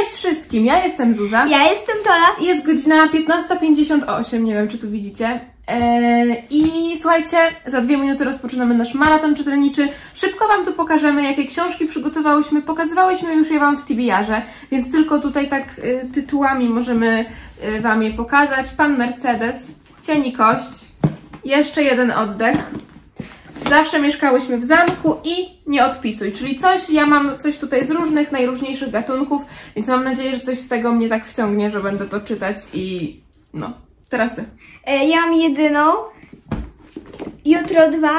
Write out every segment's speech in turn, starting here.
Cześć wszystkim, ja jestem Zuza. Ja jestem Tola. Jest godzina 15.58, nie wiem czy tu widzicie. Eee, I słuchajcie, za dwie minuty rozpoczynamy nasz maraton czytelniczy. Szybko Wam tu pokażemy, jakie książki przygotowałyśmy. Pokazywałyśmy już je Wam w TBR-ze, więc tylko tutaj tak y, tytułami możemy y, Wam je pokazać. Pan Mercedes, Cień i Kość, jeszcze jeden oddech. Zawsze mieszkałyśmy w zamku i nie odpisuj, czyli coś, ja mam coś tutaj z różnych, najróżniejszych gatunków, więc mam nadzieję, że coś z tego mnie tak wciągnie, że będę to czytać i no, teraz Ty. E, Ja mam jedyną. Jutro dwa.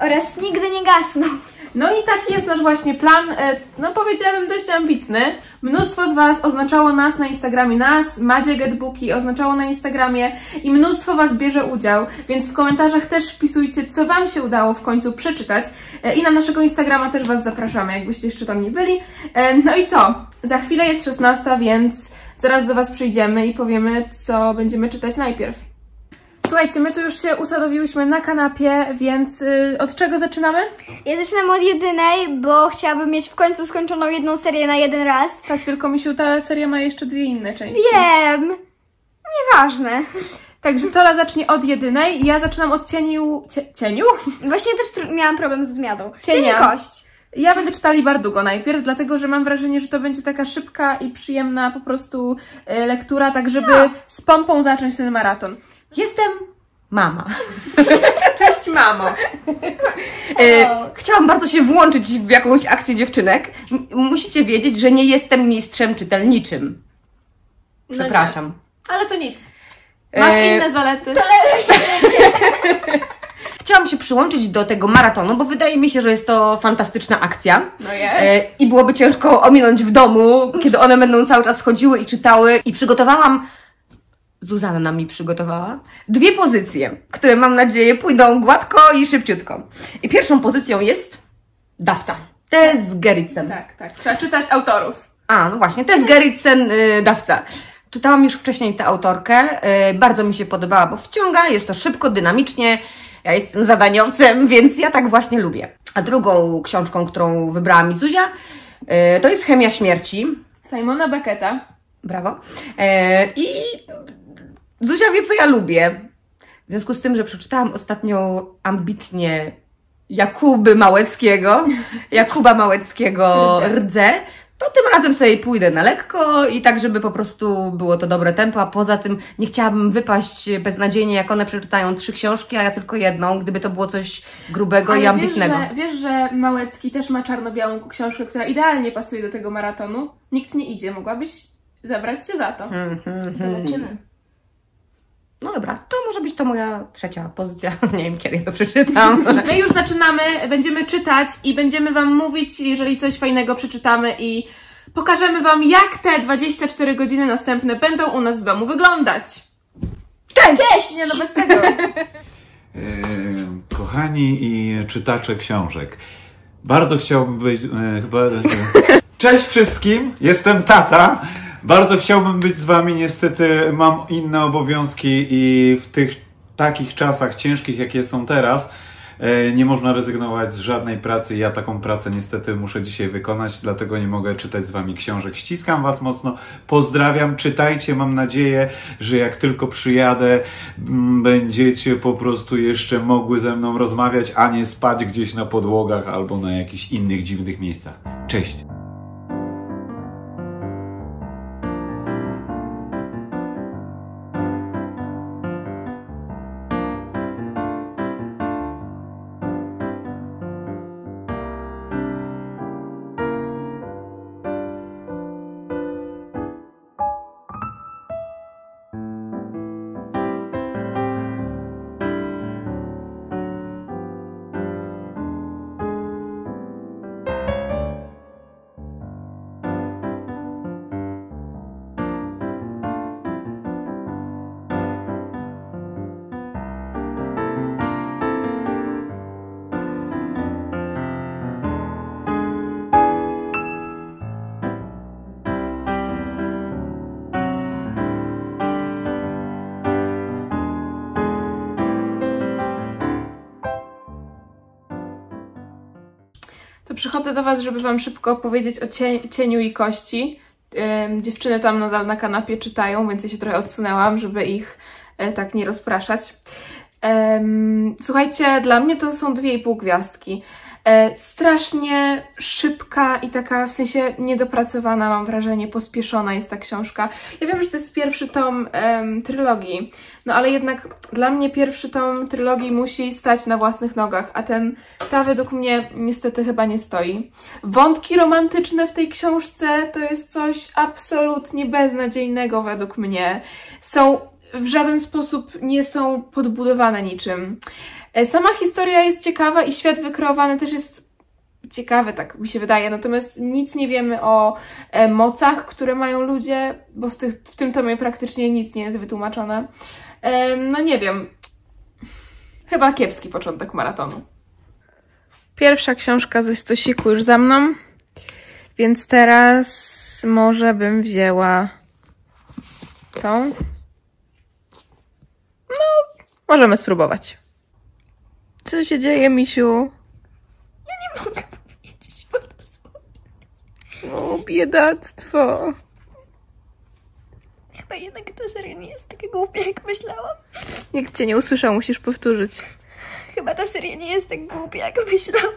Oraz nigdy nie gasną. No i taki jest nasz właśnie plan, e, no powiedziałabym dość ambitny. Mnóstwo z Was oznaczało nas na Instagramie, nas, Madzie Getbooki oznaczało na Instagramie i mnóstwo Was bierze udział, więc w komentarzach też wpisujcie, co Wam się udało w końcu przeczytać E, i na naszego Instagrama też Was zapraszamy, jakbyście jeszcze tam nie byli. E, No i co? Za chwilę jest 16, więc zaraz do Was przyjdziemy i powiemy, co będziemy czytać najpierw. Słuchajcie, my tu już się usadowiłyśmy na kanapie, więc y, od czego zaczynamy? Ja zaczynam od jedynej, bo chciałabym mieć w końcu skończoną jedną serię na jeden raz. Tak, tylko Misiu, ta seria ma jeszcze dwie inne części. Wiem. Nieważne. Także Tola zacznie od jedynej, ja zaczynam od cieniu... Cie, cieniu? Właśnie też miałam problem z odmianą. Cienia. Kość. Ja będę czytali Bardugo najpierw, dlatego że mam wrażenie, że to będzie taka szybka i przyjemna po prostu e, lektura, tak żeby z pompą zacząć ten maraton. Jestem mama. Cześć mamo! E, chciałam bardzo się włączyć w jakąś akcję dziewczynek. M- musicie wiedzieć, że nie jestem mistrzem czytelniczym. No Przepraszam. Ale to nic. Masz E, inne zalety. Chciałam się przyłączyć do tego maratonu, bo wydaje mi się, że jest to fantastyczna akcja. No jest. E, I byłoby ciężko ominąć w domu, kiedy one będą cały czas chodziły i czytały. I przygotowałam, Zuzanna mi przygotowała, dwie pozycje, które mam nadzieję pójdą gładko i szybciutko. I pierwszą pozycją jest dawca. Tess Gerritsen. Tak, tak. Trzeba czytać autorów. A, no właśnie, Tess Gerritsen, y, dawca. Czytałam już wcześniej tę autorkę, y, bardzo mi się podobała, bo wciąga, jest to szybko, dynamicznie. Ja jestem zadaniowcem, więc ja tak właśnie lubię. A drugą książką, którą wybrała mi Zuzia, y, to jest Chemia Śmierci. Simona Becketa. Brawo. E, I Zuzia wie, co ja lubię. W związku z tym, że przeczytałam ostatnio ambitnie Jakuby Małeckiego, Jakuba Małeckiego Rdzę. Rdzę, to tym razem sobie pójdę na lekko i tak, żeby po prostu było to dobre tempo, a poza tym nie chciałabym wypaść beznadziejnie, jak one przeczytają trzy książki, a ja tylko jedną, gdyby to było coś grubego i Ale wiesz ambitnego. że, wiesz, że Małecki też ma czarno-białą książkę, która idealnie pasuje do tego maratonu? Nikt nie idzie. Mogłabyś zabrać się za to. Mhm. Zobaczymy. No dobra, to może być to moja trzecia pozycja. Nie wiem, kiedy ja to przeczytam. My już zaczynamy, będziemy czytać i będziemy Wam mówić, jeżeli coś fajnego przeczytamy i pokażemy Wam, jak te 24 godziny następne będą u nas w domu wyglądać. Cześć! Cześć! Nie no, bez tego. E, Kochani i czytacze książek, bardzo chciałbym być. e, Chyba, cześć wszystkim, jestem tata. Bardzo chciałbym być z Wami, niestety mam inne obowiązki i w tych takich czasach ciężkich, jakie są teraz, e, nie można rezygnować z żadnej pracy. Ja taką pracę niestety muszę dzisiaj wykonać, dlatego nie mogę czytać z Wami książek. Ściskam Was mocno, pozdrawiam, czytajcie. Mam nadzieję, że jak tylko przyjadę, m, będziecie po prostu jeszcze mogły ze mną rozmawiać, a nie spać gdzieś na podłogach albo na jakichś innych dziwnych miejscach. Cześć! Przychodzę do Was, żeby Wam szybko opowiedzieć o cie- cieniu i kości. dziewczyny tam nadal na kanapie czytają, więc ja się trochę odsunęłam, żeby ich e, tak nie rozpraszać. Em, słuchajcie, dla mnie to są dwie i pół gwiazdki. E, strasznie szybka i taka w sensie niedopracowana, mam wrażenie, pospieszona jest ta książka. Ja wiem, że to jest pierwszy tom em, trylogii, no ale jednak dla mnie pierwszy tom trylogii musi stać na własnych nogach, a ten, ta według mnie niestety chyba nie stoi. Wątki romantyczne w tej książce to jest coś absolutnie beznadziejnego według mnie. Są w żaden sposób nie są podbudowane niczym. E, Sama historia jest ciekawa i świat wykreowany też jest ciekawy, tak mi się wydaje. Natomiast nic nie wiemy o e, mocach, które mają ludzie, bo w, tych, w tym tomie praktycznie nic nie jest wytłumaczone. E, No nie wiem. Chyba kiepski początek maratonu. Pierwsza książka ze stosiku już za mną, więc teraz może bym wzięła tą. Możemy spróbować. Co się dzieje, misiu? Nie mogę powiedzieć po O, biedactwo. Chyba jednak ta seria nie jest taka głupia, jak myślałam. Jak cię nie usłyszał, musisz powtórzyć. Chyba ta seria nie jest tak głupia, jak myślałam.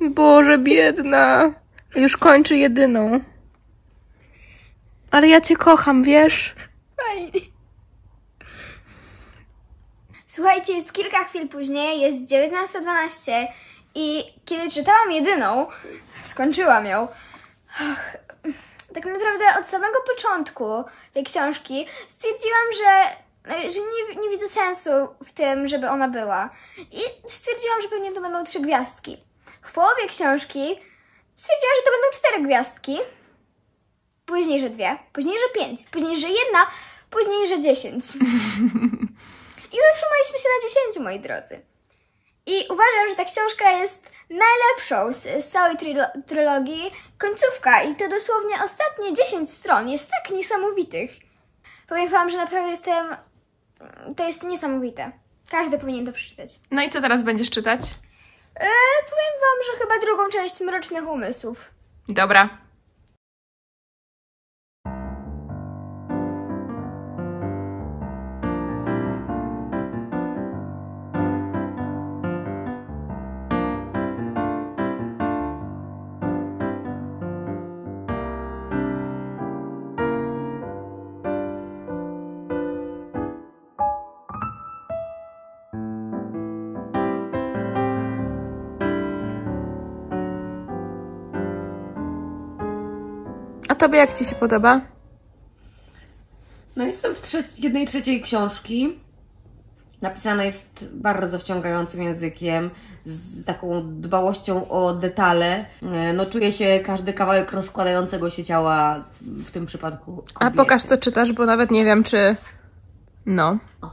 Boże, biedna. Już kończy jedyną. Ale ja cię kocham, wiesz? Fajnie. Słuchajcie, jest kilka chwil później, jest 19.12 i kiedy czytałam jedyną, skończyłam ją. Ach, tak naprawdę od samego początku tej książki stwierdziłam, że, że nie, nie widzę sensu w tym, żeby ona była. I stwierdziłam, że pewnie to będą trzy gwiazdki. W połowie książki stwierdziłam, że to będą cztery gwiazdki. Później, że dwie, później, że pięć, później, że jedna, później, że dziesięć. I zatrzymaliśmy się na 10, moi drodzy. I uważam, że ta książka jest najlepszą z, z całej trylogii. Końcówka i to dosłownie ostatnie 10 stron jest tak niesamowitych. Powiem wam, że naprawdę jestem... To jest niesamowite. Każdy powinien to przeczytać. No i co teraz będziesz czytać? Eee, powiem wam, że chyba drugą część Mrocznych Umysłów. Dobra. Tobie jak ci się podoba? No jestem w trzeci, jednej trzeciej książki. Napisana jest bardzo wciągającym językiem, z taką dbałością o detale. E, No czuję się każdy kawałek rozkładającego się ciała w tym przypadku. A kobiety. pokaż co czytasz, bo nawet nie wiem czy... No. O.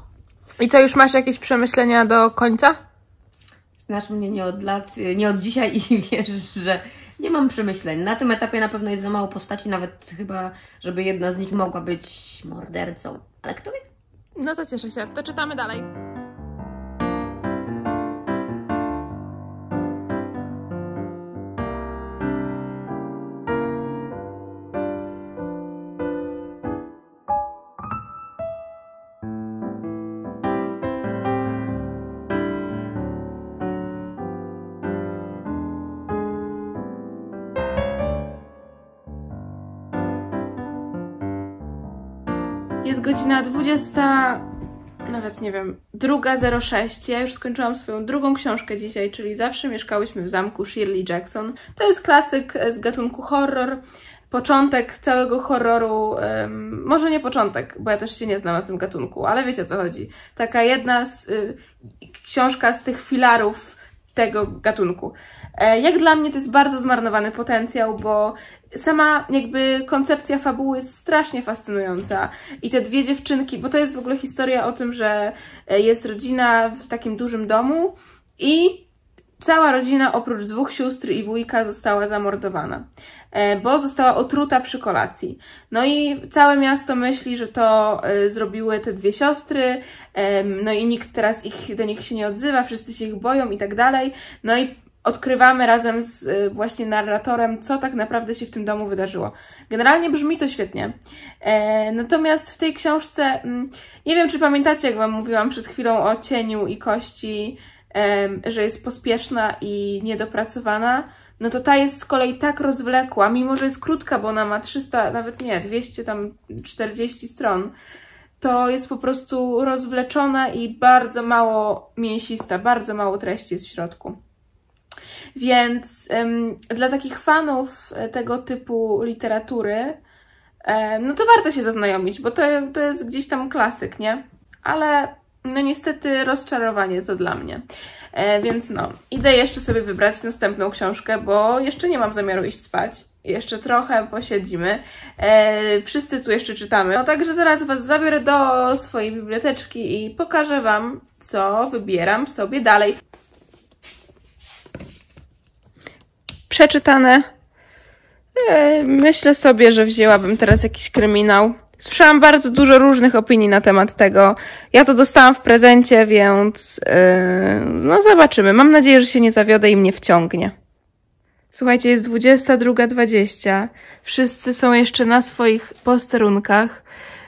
I co, już masz jakieś przemyślenia do końca? Znasz mnie nie od lat, nie od dzisiaj i wiesz, że nie mam przemyśleń. Na tym etapie na pewno jest za mało postaci, nawet chyba, żeby jedna z nich mogła być mordercą. Ale kto wie? No to cieszę się. To czytamy dalej. Godzina 20, nawet nie wiem, druga 06. Ja już skończyłam swoją drugą książkę dzisiaj, czyli Zawsze mieszkałyśmy w zamku Shirley Jackson. To jest klasyk z gatunku horror. Początek całego horroru, em, może nie początek, bo ja też się nie znam na tym gatunku, ale wiecie o co chodzi. Taka jedna z, y, książka z tych filarów tego gatunku. E, Jak dla mnie to jest bardzo zmarnowany potencjał, bo sama jakby koncepcja fabuły jest strasznie fascynująca. I te dwie dziewczynki, bo to jest w ogóle historia o tym, że e, jest rodzina w takim dużym domu i cała rodzina oprócz dwóch sióstr i wujka została zamordowana, bo została otruta przy kolacji. No i całe miasto myśli, że to e, zrobiły te dwie siostry, em, no i nikt teraz ich, do nich się nie odzywa, wszyscy się ich boją i tak dalej. No i odkrywamy razem z właśnie narratorem, co tak naprawdę się w tym domu wydarzyło. Generalnie brzmi to świetnie. E, natomiast w tej książce, mm, nie wiem czy pamiętacie, jak Wam mówiłam przed chwilą o cieniu i kości, że jest pospieszna i niedopracowana, no to ta jest z kolei tak rozwlekła, mimo że jest krótka, bo ona ma 300, nawet nie, 200 tam 40 stron, to jest po prostu rozwleczona i bardzo mało mięsista, bardzo mało treści jest w środku. Więc em, dla takich fanów e, tego typu literatury, no to warto się zaznajomić, bo to, to jest gdzieś tam klasyk, nie? Ale no niestety rozczarowanie to dla mnie. E, więc no, idę jeszcze sobie wybrać następną książkę, bo jeszcze nie mam zamiaru iść spać. Jeszcze trochę posiedzimy. E, wszyscy tu jeszcze czytamy. No także zaraz Was zabiorę do swojej biblioteczki i pokażę Wam, co wybieram sobie dalej. Przeczytane. E, myślę sobie, że wzięłabym teraz jakiś kryminał. Słyszałam bardzo dużo różnych opinii na temat tego. Ja to dostałam w prezencie, więc yy, no zobaczymy. Mam nadzieję, że się nie zawiodę i mnie wciągnie. Słuchajcie, jest 22.20. Wszyscy są jeszcze na swoich posterunkach.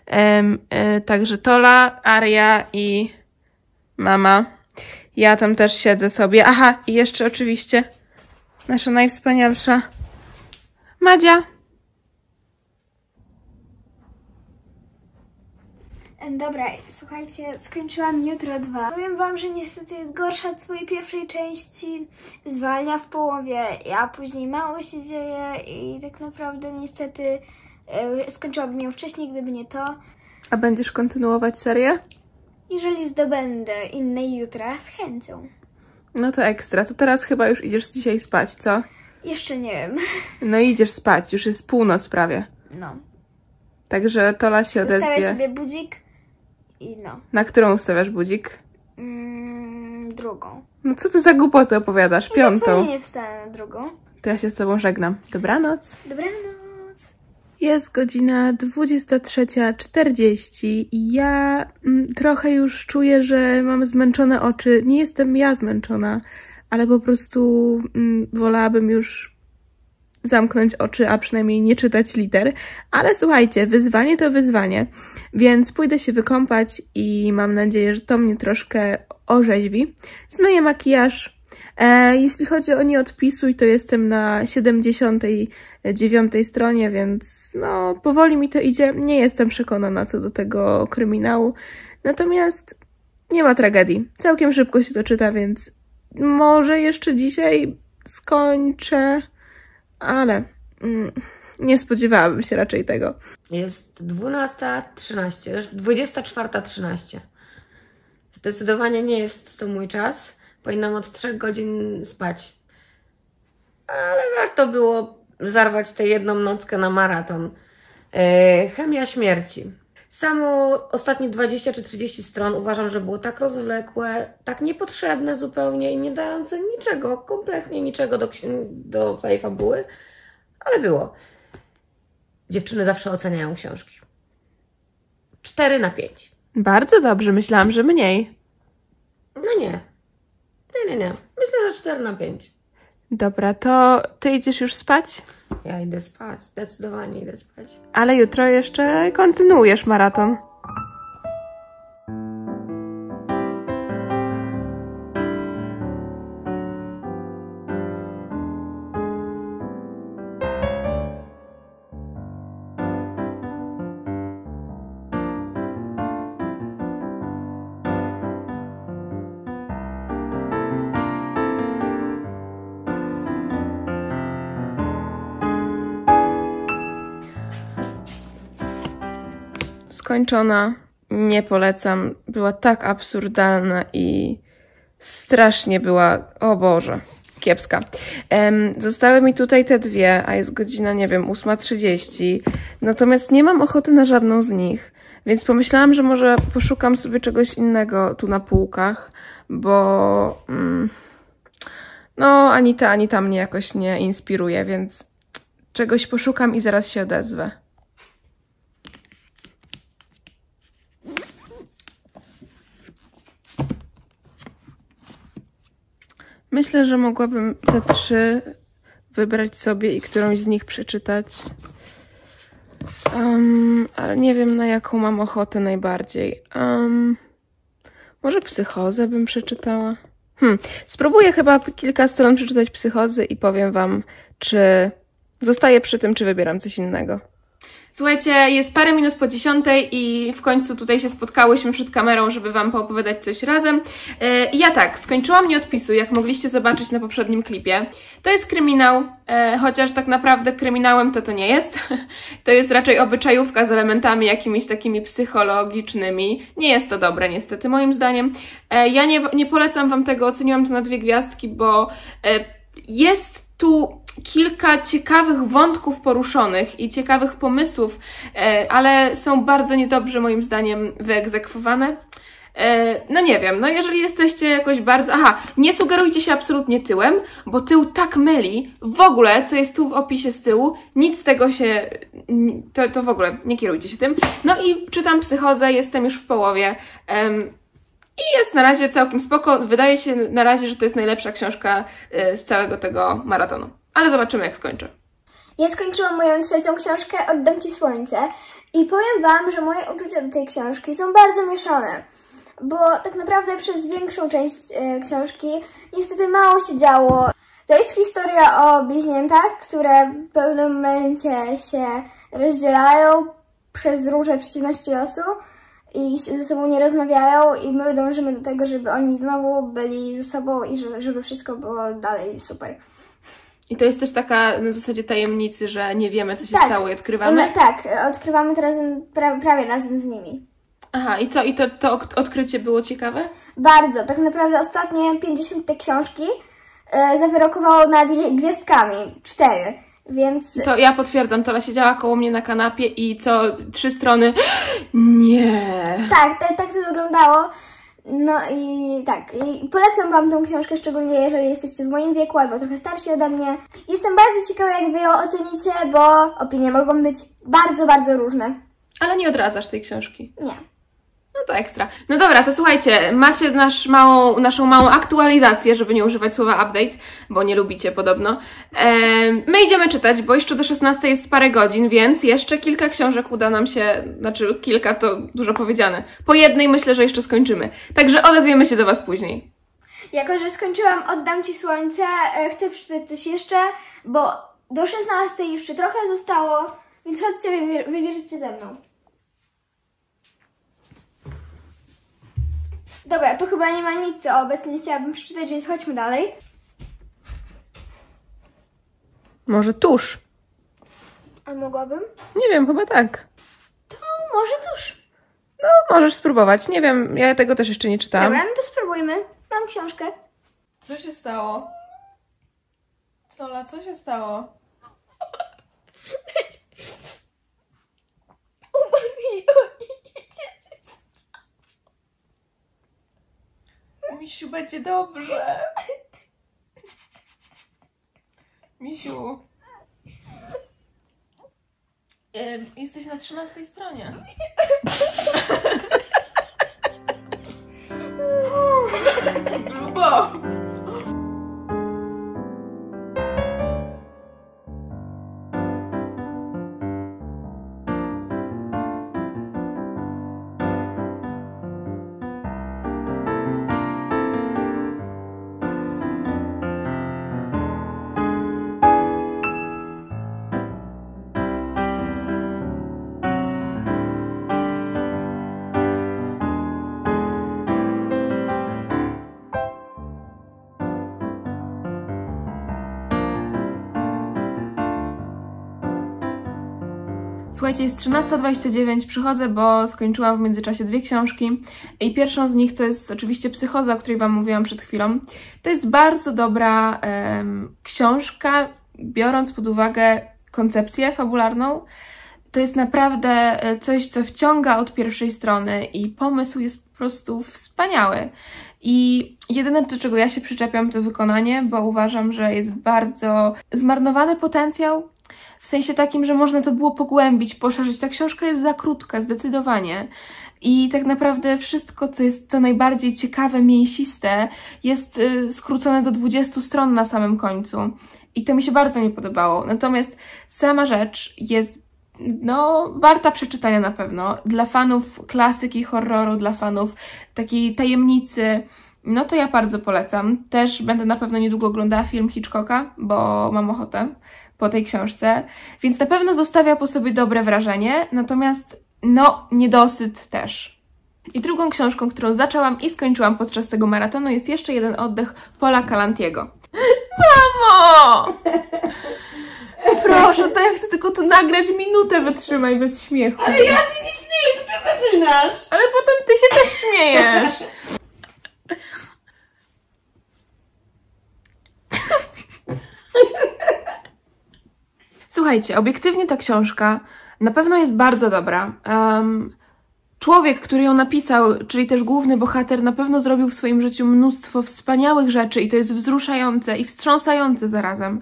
E, także Tola, Aria i mama. Ja tam też siedzę sobie. Aha, i jeszcze oczywiście nasza najwspanialsza Madzia. Dobra, słuchajcie, skończyłam jutro dwa. Powiem wam, że niestety jest gorsza od swojej pierwszej części. Zwalnia w połowie, a później mało się dzieje i tak naprawdę niestety e, skończyłabym ją wcześniej, gdyby nie to. A będziesz kontynuować serię? Jeżeli zdobędę innej jutra, z chęcią. No to ekstra. To teraz chyba już idziesz dzisiaj spać, co? Jeszcze nie wiem. No idziesz spać, już jest północ prawie. No. Także Tola się Ustawię odezwie. sobie budzik i no. Na którą ustawiasz budzik? Mm, drugą. No co ty za głupoty opowiadasz? Piątą. Nie wstanę na drugą. To ja się z tobą żegnam. Dobranoc. Dobranoc. Jest godzina 23.40 i ja mm, trochę już czuję, że mam zmęczone oczy. Nie jestem ja zmęczona, ale po prostu mm, wolałabym już zamknąć oczy, a przynajmniej nie czytać liter. Ale słuchajcie, wyzwanie to wyzwanie, więc pójdę się wykąpać i mam nadzieję, że to mnie troszkę orzeźwi. Zmyję makijaż. E, jeśli chodzi o nieodpisuj, to jestem na 79 stronie, więc no, powoli mi to idzie. Nie jestem przekonana co do tego kryminału. Natomiast nie ma tragedii. Całkiem szybko się to czyta, więc może jeszcze dzisiaj skończę, ale mm, nie spodziewałabym się raczej tego. Jest 12.13, już 24.13. Zdecydowanie nie jest to mój czas. Powinnam od 3 godzin spać. Ale warto było zarwać tę jedną nockę na maraton. E, chemia śmierci. Samo ostatnie 20 czy 30 stron uważam, że było tak rozwlekłe, tak niepotrzebne zupełnie i nie dające niczego, kompletnie niczego do, do całej fabuły, ale było. Dziewczyny zawsze oceniają książki. 4 na 5. Bardzo dobrze, myślałam, że mniej. No nie. Nie, nie, nie. Myślę, że 4 na 5. Dobra, to ty idziesz już spać? Ja idę spać. Zdecydowanie idę spać. Ale jutro jeszcze kontynuujesz maraton. Skończona. Nie polecam. Była tak absurdalna i strasznie była. O Boże. Kiepska. Em, zostały mi tutaj te dwie, a jest godzina, nie wiem, 8.30. Natomiast nie mam ochoty na żadną z nich. Więc pomyślałam, że może poszukam sobie czegoś innego tu na półkach, bo mm, no ani ta, ani ta mnie jakoś nie inspiruje, więc czegoś poszukam i zaraz się odezwę. Myślę, że mogłabym te trzy wybrać sobie i którąś z nich przeczytać. Um, ale nie wiem, na jaką mam ochotę najbardziej. Um, może psychozę bym przeczytała? Hmm, spróbuję chyba kilka stron przeczytać psychozy i powiem wam, czy zostaję przy tym, czy wybieram coś innego. Słuchajcie, jest parę minut po dziesiątej i w końcu tutaj się spotkałyśmy przed kamerą, żeby Wam poopowiadać coś razem. E, ja tak, skończyłam nie odpisu, jak mogliście zobaczyć na poprzednim klipie. To jest kryminał, e, chociaż tak naprawdę kryminałem to to nie jest. To jest raczej obyczajówka z elementami jakimiś takimi psychologicznymi. Nie jest to dobre niestety, moim zdaniem. E, ja nie, nie polecam Wam tego, oceniłam to na dwie gwiazdki, bo jest tu kilka ciekawych wątków poruszonych i ciekawych pomysłów, e, ale są bardzo niedobrze moim zdaniem wyegzekwowane. E, no nie wiem, no jeżeli jesteście jakoś bardzo... Aha, nie sugerujcie się absolutnie tyłem, bo tył tak myli. W ogóle, co jest tu w opisie z tyłu, nic z tego się... To, to w ogóle, nie kierujcie się tym. No i czytam psychozę, jestem już w połowie. I jest na razie całkiem spoko. Wydaje się na razie, że to jest najlepsza książka e, z całego tego maratonu. Ale zobaczymy, jak skończę. Ja skończyłam moją trzecią książkę Oddam Ci Słońce i powiem Wam, że moje uczucia do tej książki są bardzo mieszane. Bo tak naprawdę przez większą część e, książki niestety mało się działo. To jest historia o bliźniętach, które w pewnym momencie się rozdzielają przez różne przeciwności losu i ze sobą nie rozmawiają i my dążymy do tego, żeby oni znowu byli ze sobą i żeby, żeby wszystko było dalej super. I to jest też taka na zasadzie tajemnicy, że nie wiemy, co się tak. stało i odkrywamy? My, tak, odkrywamy to razem, pra, prawie razem z nimi. Aha, i co? I to, to odkrycie było ciekawe? Bardzo. Tak naprawdę ostatnie 50 te książki e, zawyrokowało nad gwiazdkami. Cztery. Więc... To ja potwierdzam, Tola siedziała koło mnie na kanapie i co trzy strony nie. Tak, tak, tak to wyglądało. No i tak, i polecam Wam tą książkę, szczególnie jeżeli jesteście w moim wieku albo trochę starsi ode mnie. Jestem bardzo ciekawa, jak Wy ją ocenicie, bo opinie mogą być bardzo, bardzo różne. Ale nie odradzasz tej książki. Nie. No to ekstra. No dobra, to słuchajcie, macie nasz małą, naszą małą aktualizację, żeby nie używać słowa update, bo nie lubicie podobno. Eee, my idziemy czytać, bo jeszcze do 16 jest parę godzin, więc jeszcze kilka książek uda nam się, znaczy kilka to dużo powiedziane. Po jednej myślę, że jeszcze skończymy. Także odezwiemy się do Was później. Jako, że skończyłam Oddam Ci Słońce, e, chcę przeczytać coś jeszcze, bo do 16 jeszcze trochę zostało, więc chodźcie, wybierzecie ze mną. Dobra, tu chyba nie ma nic, co obecnie chciałabym przeczytać, więc chodźmy dalej. Może tuż. A mogłabym? Nie wiem, chyba tak. To może tuż. No, możesz spróbować. Nie wiem, ja tego też jeszcze nie czytałam. Dobra, no to spróbujmy. Mam książkę. Co się stało? Cola, co się stało? Umarli Misiu, będzie dobrze. Misiu. jesteś na trzynastej stronie. Grubo. Słuchajcie, jest 13.29, przychodzę, bo skończyłam w międzyczasie dwie książki i pierwszą z nich to jest oczywiście Psychoza, o której Wam mówiłam przed chwilą. To jest bardzo dobra um, książka, biorąc pod uwagę koncepcję fabularną. To jest naprawdę e, coś, co wciąga od pierwszej strony i pomysł jest po prostu wspaniały. I jedyne, do czego ja się przyczepiam, to wykonanie, bo uważam, że jest bardzo zmarnowany potencjał W sensie takim, że można to było pogłębić, poszerzyć. Ta książka jest za krótka, zdecydowanie. I tak naprawdę wszystko, co jest to najbardziej ciekawe, mięsiste, jest y, skrócone do 20 stron na samym końcu. I to mi się bardzo nie podobało. Natomiast sama rzecz jest no, warta przeczytania na pewno. Dla fanów klasyki horroru, dla fanów takiej tajemnicy, no to ja bardzo polecam. Też będę na pewno niedługo oglądała film Hitchcocka, bo mam ochotę po tej książce, więc na pewno zostawia po sobie dobre wrażenie, natomiast no, niedosyt też. I drugą książką, którą zaczęłam i skończyłam podczas tego maratonu jest jeszcze jeden oddech Paula Kalantiego. Mamo! Proszę, to ja chcę tylko tu nagrać minutę, wytrzymaj bez śmiechu. Ale ja się nie śmieję, to ty zaczynasz! Ale potem ty się też śmiejesz. Słuchajcie, obiektywnie ta książka na pewno jest bardzo dobra. Um, człowiek, który ją napisał, czyli też główny bohater, na pewno zrobił w swoim życiu mnóstwo wspaniałych rzeczy i to jest wzruszające i wstrząsające zarazem.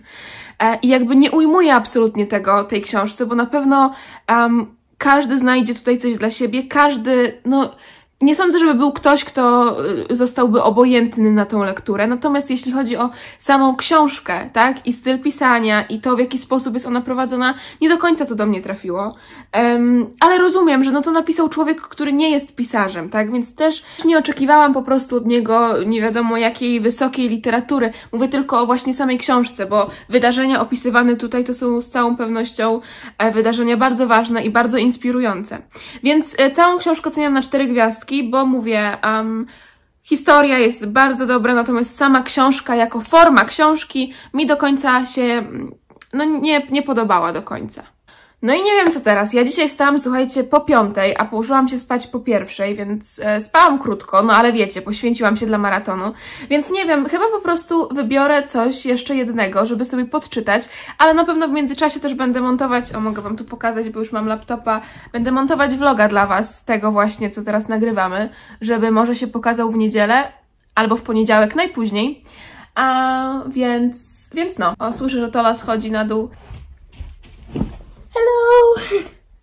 E, I jakby nie ujmuje absolutnie tego tej książce, bo na pewno um, każdy znajdzie tutaj coś dla siebie, każdy, no nie sądzę, żeby był ktoś, kto y, zostałby obojętny na tą lekturę. Natomiast jeśli chodzi o samą książkę, tak, i styl pisania, i to, w jaki sposób jest ona prowadzona, nie do końca to do mnie trafiło. Um, ale rozumiem, że no to napisał człowiek, który nie jest pisarzem, tak, więc też nie oczekiwałam po prostu od niego nie wiadomo jakiej wysokiej literatury. Mówię tylko o właśnie samej książce, bo wydarzenia opisywane tutaj to są z całą pewnością e, wydarzenia bardzo ważne i bardzo inspirujące. Więc e, całą książkę oceniam na cztery gwiazdki bo mówię, um, historia jest bardzo dobra, natomiast sama książka jako forma książki mi do końca się no, nie, nie podobała do końca. No i nie wiem co teraz. Ja dzisiaj wstałam, słuchajcie, po piątej, a położyłam się spać po pierwszej, więc e, spałam krótko, no ale wiecie, poświęciłam się dla maratonu. Więc nie wiem, chyba po prostu wybiorę coś jeszcze jednego, żeby sobie podczytać, ale na pewno w międzyczasie też będę montować, o mogę Wam tu pokazać, bo już mam laptopa, będę montować vloga dla Was, tego właśnie, co teraz nagrywamy, żeby może się pokazał w niedzielę albo w poniedziałek najpóźniej. A więc, więc no, o, słyszę, że Tola schodzi na dół. Hello!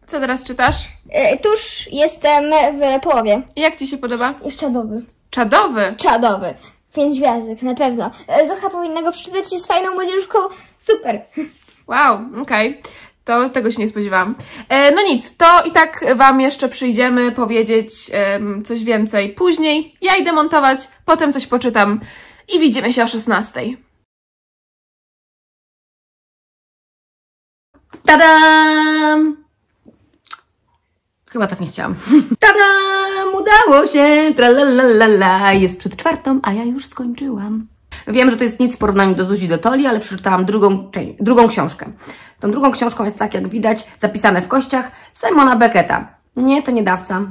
Co teraz czytasz? E, tuż jestem w połowie. Jak Ci się podoba? Jest czadowy. Czadowy! Czadowy. Pięć gwiazdek, na pewno. E, Zocha powinna go przeczytać się z fajną młodzieżką. Super. Wow, okej. To tego się nie spodziewałam. E, no nic, to i tak Wam jeszcze przyjdziemy powiedzieć em, coś więcej później. Ja idę montować, potem coś poczytam i widzimy się o 16. Tadam! Chyba tak nie chciałam. Tadam! Udało się! Tralalala. Jest przed czwartą, a ja już skończyłam. Wiem, że to jest nic w porównaniu do Zuzi do Toli, ale przeczytałam drugą, drugą książkę. Tą drugą książką jest, tak jak widać, zapisane w kościach Simona Becketa. Nie, to nie dawca.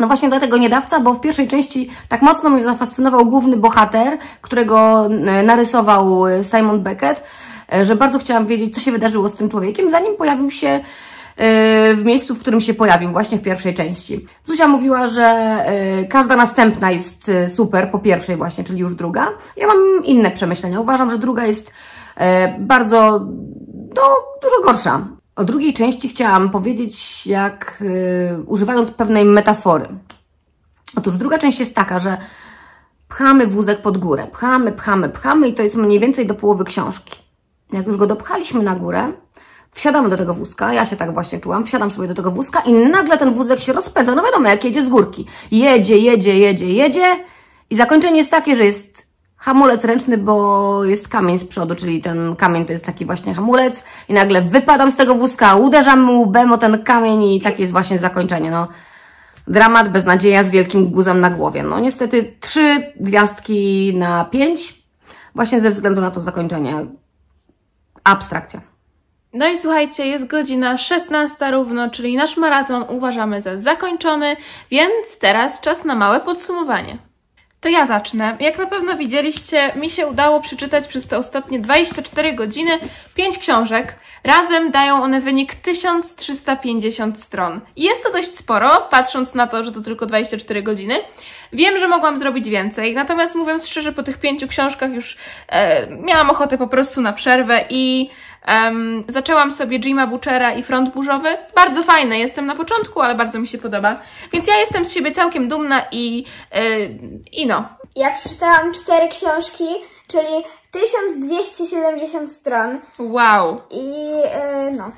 No właśnie dlatego niedawca, bo w pierwszej części tak mocno mnie zafascynował główny bohater, którego narysował e, Simon Beckett, że bardzo chciałam wiedzieć, co się wydarzyło z tym człowiekiem, zanim pojawił się e, w miejscu, w którym się pojawił, właśnie w pierwszej części. Zuzia mówiła, że e, każda następna jest e, super, po pierwszej właśnie, czyli już druga. Ja mam inne przemyślenia. Uważam, że druga jest e, bardzo, no, dużo gorsza. O drugiej części chciałam powiedzieć, jak e, używając pewnej metafory. Otóż druga część jest taka, że pchamy wózek pod górę, pchamy, pchamy, pchamy i to jest mniej więcej do połowy książki. Jak już go dopchaliśmy na górę, wsiadamy do tego wózka, ja się tak właśnie czułam, wsiadam sobie do tego wózka i nagle ten wózek się rozpędza, no wiadomo, jak jedzie z górki. Jedzie, jedzie, jedzie, jedzie i zakończenie jest takie, że jest hamulec ręczny, bo jest kamień z przodu, czyli ten kamień to jest taki właśnie hamulec i nagle wypadam z tego wózka, uderzam mu łbem o ten kamień i takie jest właśnie zakończenie, no. Dramat, beznadzieja z wielkim guzem na głowie. No niestety trzy gwiazdki na pięć, właśnie ze względu na to zakończenie. Abstrakcja. No i słuchajcie, jest godzina 16 równo, czyli nasz maraton uważamy za zakończony, więc teraz czas na małe podsumowanie. To ja zacznę. Jak na pewno widzieliście, mi się udało przeczytać przez te ostatnie 24 godziny 5 książek. Razem dają one wynik 1350 stron. Jest to dość sporo, patrząc na to, że to tylko 24 godziny. Wiem, że mogłam zrobić więcej, natomiast mówiąc szczerze, po tych pięciu książkach już e, miałam ochotę po prostu na przerwę i Em, zaczęłam sobie Jima Butchera i Front Burzowy. Bardzo fajne, jestem na początku, ale bardzo mi się podoba. Więc ja jestem z siebie całkiem dumna i, yy, i no. Ja przeczytałam cztery książki, czyli 1270 stron Wow, i yy, no.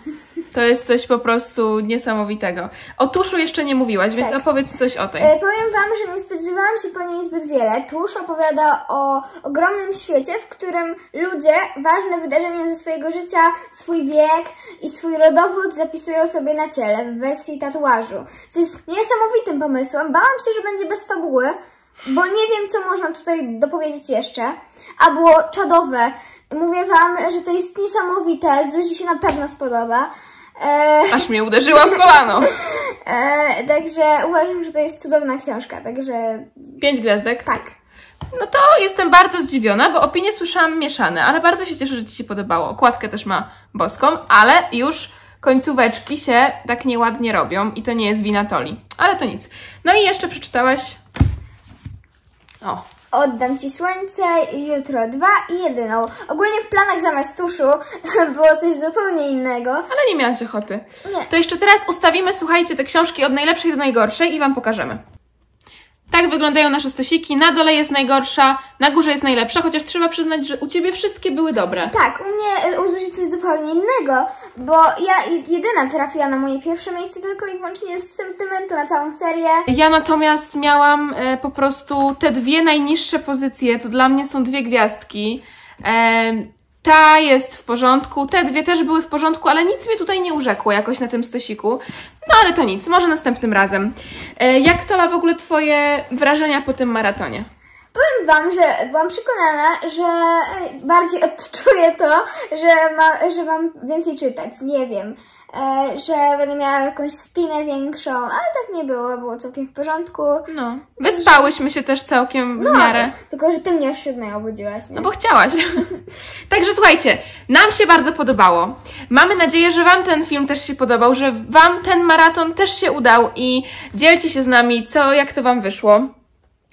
to jest coś po prostu niesamowitego. O tuszu jeszcze nie mówiłaś, więc Tak. opowiedz coś o tej. E, Powiem Wam, że nie spodziewałam się po niej zbyt wiele. Tusz opowiada o ogromnym świecie, w którym ludzie ważne wydarzenia ze swojego życia, swój wiek i swój rodowód zapisują sobie na ciele w wersji tatuażu. Co jest niesamowitym pomysłem. Bałam się, że będzie bez fabuły, bo nie wiem, co można tutaj dopowiedzieć jeszcze. A było czadowe. Mówię Wam, że to jest niesamowite. Zuzi się na pewno spodoba. E, Aż mnie uderzyła w kolano. E, także uważam, że to jest cudowna książka, także Pięć gwiazdek. tak. No to jestem bardzo zdziwiona, bo opinie słyszałam mieszane, ale bardzo się cieszę, że Ci się podobało. Okładkę też ma boską, ale już końcóweczki się tak nieładnie robią i to nie jest wina Toli. Ale to nic. No i jeszcze przeczytałaś... O, Oddam Ci słońce, jutro dwa i jedyną. Ogólnie w planach zamiast tuszu było coś zupełnie innego. ale nie miałaś ochoty. Nie. To jeszcze teraz ustawimy, słuchajcie, te książki od najlepszej do najgorszej i Wam pokażemy. Tak wyglądają nasze stosiki. Na dole jest najgorsza, na górze jest najlepsza, chociaż trzeba przyznać, że u Ciebie wszystkie były dobre. Tak, u mnie e, u Zuzi coś zupełnie innego, bo ja jedyna trafiła na moje pierwsze miejsce tylko i wyłącznie z sentymentu na całą serię. Ja natomiast miałam e, po prostu te dwie najniższe pozycje, to dla mnie są dwie gwiazdki. E, ta jest w porządku, te dwie też były w porządku, ale nic mnie tutaj nie urzekło jakoś na tym stosiku. No ale to nic, może następnym razem. E, jak Tola w ogóle Twoje wrażenia po tym maratonie? Powiem Wam, że byłam przekonana, że e, bardziej odczuję to, że, ma, że mam więcej czytać, nie wiem. E, że będę miała jakąś spinę większą, ale tak nie było, było całkiem w porządku. No. Wyspałyśmy się też całkiem w miarę. Tylko, że Ty mnie o siódmej obudziłaś, nie? No bo chciałaś. Także słuchajcie, nam się bardzo podobało. Mamy nadzieję, że Wam ten film też się podobał, że Wam ten maraton też się udał i dzielcie się z nami, co, jak to Wam wyszło.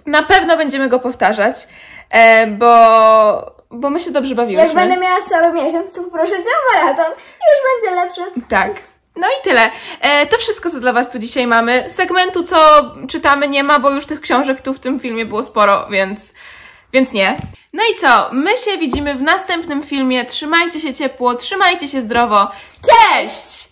Na pewno będziemy go powtarzać, e, bo, bo my się dobrze bawiłyśmy. Jak będę miała słaby miesiąc, to poproszę Cię o maraton. Już będzie lepszy. Tak. No i tyle. E, to wszystko, co dla Was tu dzisiaj mamy. Segmentu, co czytamy, nie ma, bo już tych książek tu w tym filmie było sporo, więc, więc nie. No i co? My się widzimy w następnym filmie. Trzymajcie się ciepło, trzymajcie się zdrowo. Cześć!